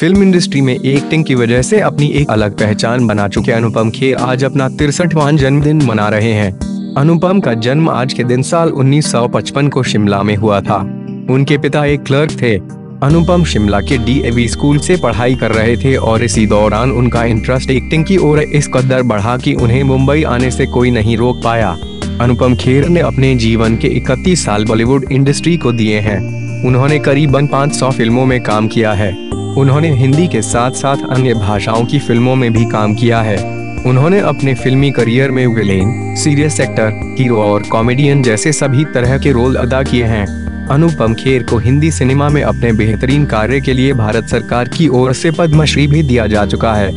Film industry में acting की वजह से अपनी एक अलग पहचान बना चुके अनुपम खेर आज अपना तिरसठवां जन्मदिन मना रहे हैं। अनुपम का जन्म आज के दिन साल 1955 को शिमला में हुआ था। उनके पिता एक क्लर्क थे। अनुपम शिमला के डीएवी स्कूल से पढ़ाई कर रहे थे और इसी दौरान उनका इंटरेस्ट एक्टिंग की ओर इस कदर बढ़ा कि उन्हें मुंबई आने से कोई नहीं रोक पाया। अनुपम खेर ने अपने जीवन के 31 साल बॉलीवुड इंडस्ट्री को दिए हैं। उन्होंने करीबन 500 फ़िल्मों में काम किया है। उन्होंने हिंदी के साथ साथ अन्य भाषाओं की फ़िल्मों में भी काम किया है। उन्होंने अपने फिल्मी करियर में विलेन, सीरियस एक्टर, हीरो और कॉमेडियन जैसे सभी तरह के रोल अदा किए हैं। अनुपम खेर को हिंदी सिनेमा में अपने बेहतरीन कार्य के लिए भारत सरकार की ओर से पद्मश्री भी दिया जा चुका है।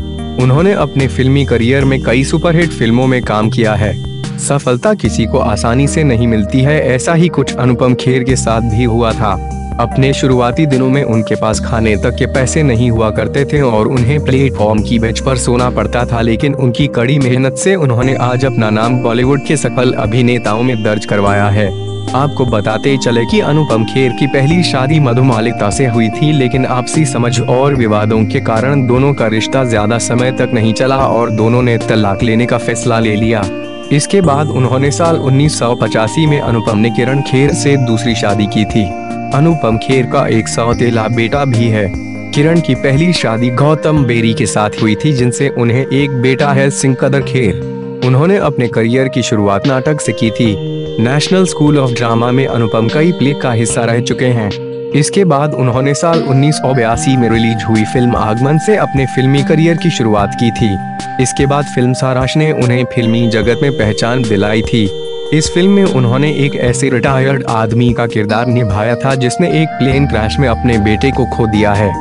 उन्होंने अपने फिल्मी करियर में कई सुपरहिट फ़िल्मों में काम किया है। सफलता किसी को आसानी से नहीं मिलती है, ऐसा ही कुछ अनुपम खेर के साथ भी हुआ था। अपने शुरुआती दिनों में उनके पास खाने तक के पैसे नहीं हुआ करते थे और उन्हें प्लेटफॉर्म की बेंच पर सोना पड़ता था, लेकिन उनकी कड़ी मेहनत से उन्होंने आज अपना नाम बॉलीवुड के सफल अभिनेताओं में दर्ज करवाया है। आपको बताते चले कि अनुपम खेर की पहली शादी मधुमालिकता से हुई थी, लेकिन आपसी समझ और विवादों के कारण दोनों का रिश्ता ज़्यादा समय तक नहीं चला और दोनों ने तलाक लेने का फैसला ले लिया। इसके बाद उन्होंने साल उन्नीस सौ पचासी में अनुपम ने किरण खेर से दूसरी शादी की थी। अनुपम खेर का एक सौतेला बेटा भी है। किरण की पहली शादी गौतम बेरी के साथ हुई थी, जिनसे उन्हें एक बेटा है सिंह कदर खेर। उन्होंने अपने करियर की शुरुआत नाटक से की थी। नेशनल स्कूल ऑफ़ ड्रामा में अनुपम कई प्ले का हिस्सा रह चुके हैं। इसके बाद उन्होंने साल उन्नीस सौ बयासी में रिलीज़ हुई फ़िल्म आगमन से अपने फिल्मी करियर की शुरुआत की थी। इसके बाद फ़िल्म साराश ने उन्हें फिल्मी जगत में पहचान दिलाई थी। इस फ़िल्म में उन्होंने एक ऐसे रिटायर्ड आदमी का किरदार निभाया था जिसने एक प्लेन क्रैश में अपने बेटे को खो दिया है।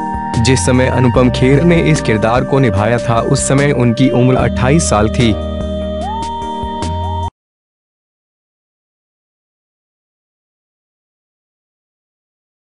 जिस समय अनुपम खेर ने इस किरदार को निभाया था, उस समय उनकी उम्र 28 साल थी।